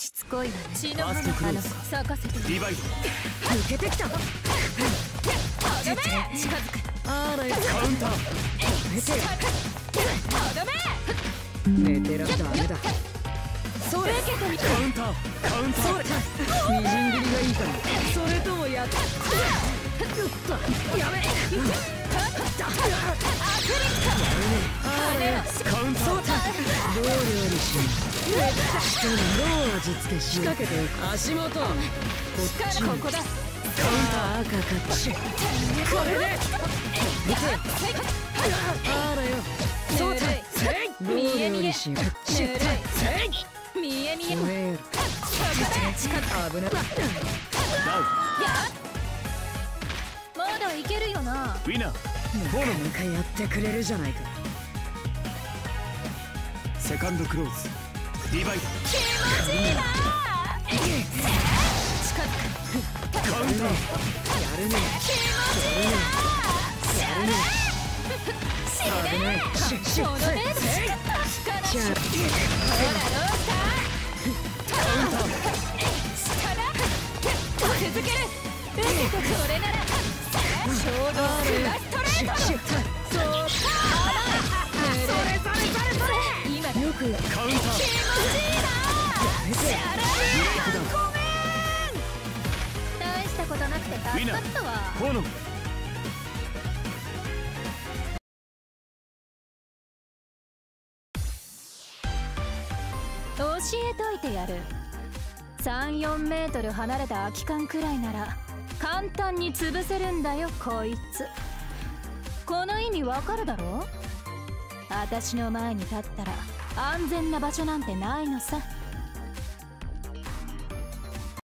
しつこいわね。血の花ファーストクローズ咲かせてリバイド抜けてきた。とどめ近づくあらよカウンター見て。よとどめ寝てらダメだ。それ。受けてみてカウンター。カウンター。それみじん。切りがいいからそれともやっやめカウンター人にどう味付け仕掛けて足元こっちここだカウンター赤かちこれで見てあらよそうだどう料理しようぬるい見え。見え燃え。る危ないまだいけるよなウィナーフォローなんかやってくれるじゃないかセカンドクローズリバイ。気持ちいいな近づくカウンターやるね気持ちいいなやるね死ねこの程度しか確かなじゃあほらどうしたカウンター力続ける受けてこれならちょうどスラストレートそうかそれそれそれそれ今だよくカウンター。ことなくて助かったわ炎教えといてやる。34メートル離れた空き缶くらいなら簡単に潰せるんだよこいつ。この意味わかるだろ？私の前に立ったら安全な場所なんてないのさ